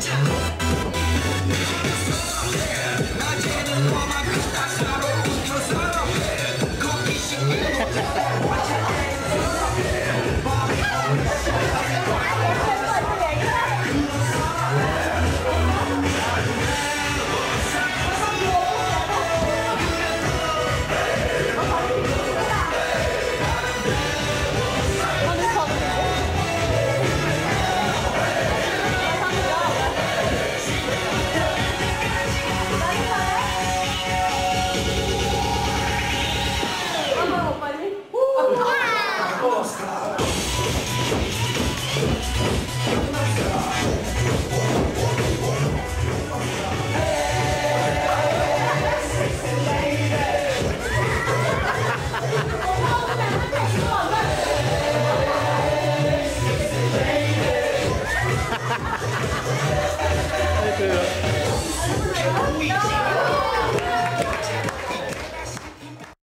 Ha ha ha.